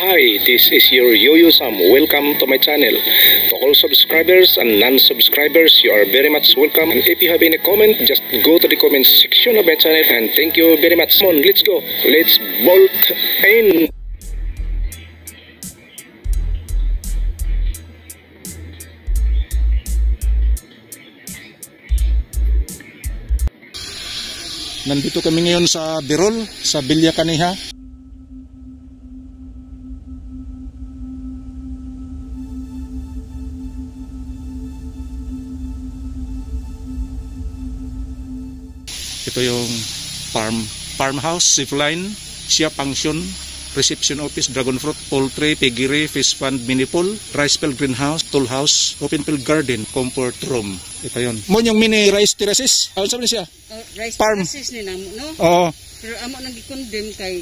Hi, this is your Yo-Yo Sam. Welcome to my channel. To all subscribers and non-subscribers, you are very much welcome. And if you have any comment, just go to the comment section of my channel. And thank you very much. Come on, let's go. Let's bolt in. Nandito kami ngayon sa Birol, sa Bilya Kaniha. Ito yung farm farmhouse, zipline, siya function, reception office, dragon fruit, poultry, piggery, fish pond, mini pool, rice field greenhouse, tool house, open field garden, comfort room. Ito yun. Mo yung mini rice terraces. Ano sabi niya? Uh, rice Farm. terraces ni namo no Oo. pero amo nang gi-condemn kay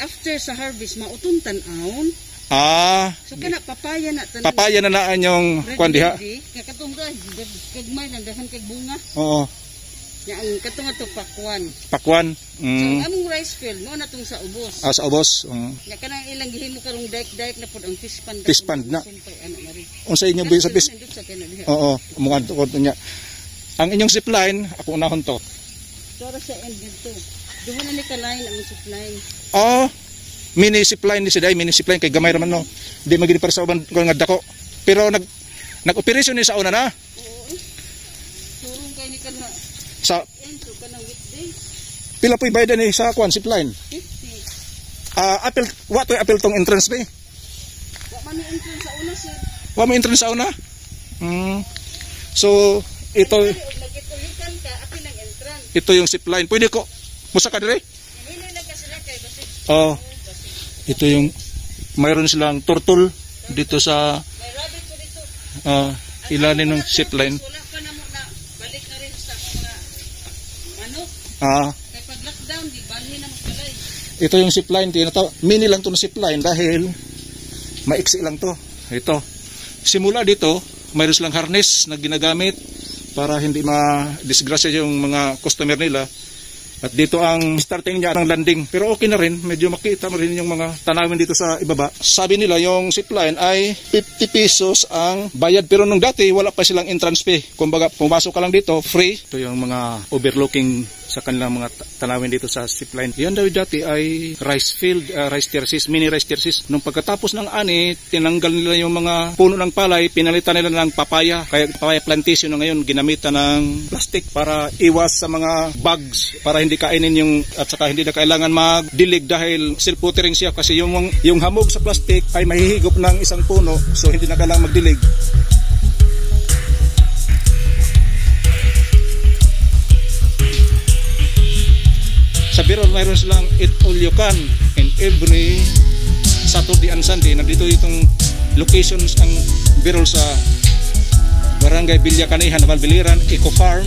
after sa harvest mauton tan-aon Ah, so kana papaya na tanan papaya na naan yung kwan diha. katong kagmay lang dahan kag bunga Oo. Nya ang katong ato pakwan Pakwan. so Mm. among rice field mo na tong sa ubos Ah, sa ubos. Mm. nya kanang ilang gihimo karong daik-daik na pod ang fish pond Fish pond na. Ano Unsa inyo sa diha Oo, mga tukod niya. Ang inyong zipline, ako unahon to. Tara sa end dito duha na ni kalain ang supply Oh, mini zipline ni siday, mini zipline kay gamay raman no. Di magini para sa uban ko nga dako. Pero nag nag-operasyon ni sa una na oo eh. turong kay ni kana sa end so kanang weekday pila po'y bayad ni sa kwan zipline. 50 Ah, apel what way apel tong entrance be? Wa man ni entrance sa una sir. Wa mo entrance sa una? Mm. So ito ito yung zipline. Pwede ko musa ka dire? Oh. Ito yung mayroon silang turtle dito sa ah, ilalim ng zipline. Wala ito yung zipline, tinataw. Mini lang to na zipline dahil maiksi lang to. Ito. Simula dito, mayroon silang harness na ginagamit para hindi ma-disgrasya yung mga customer nila. At dito ang starting niya ng landing. Pero okay na rin, medyo makita mo rin yung mga tanawin dito sa ibaba. Sabi nila yung zipline ay 50 pesos ang bayad. Pero nung dati, wala pa silang entrance fee. Kumbaga, pumasok ka lang dito, free. Ito yung mga overlooking sa kanilang mga ta- tanawin dito sa zipline. Yan daw dati ay rice field, uh, rice terraces, mini rice terraces. Nung pagkatapos ng ani, tinanggal nila yung mga puno ng palay, pinalitan nila ng papaya. Kaya papaya plantation na ngayon ginamitan ng plastic para iwas sa mga bugs, para hindi kainin yung at saka hindi na kailangan magdilig dahil self-watering siya kasi yung yung hamog sa plastic ay mahihigop ng isang puno so hindi na kailangan magdilig. Sa Birol, mayroon silang Eat All You Can and every Saturday and Sunday. Nandito itong locations ang Birol sa Barangay Bilya Kanihan, Valbiliran, Eco Farm,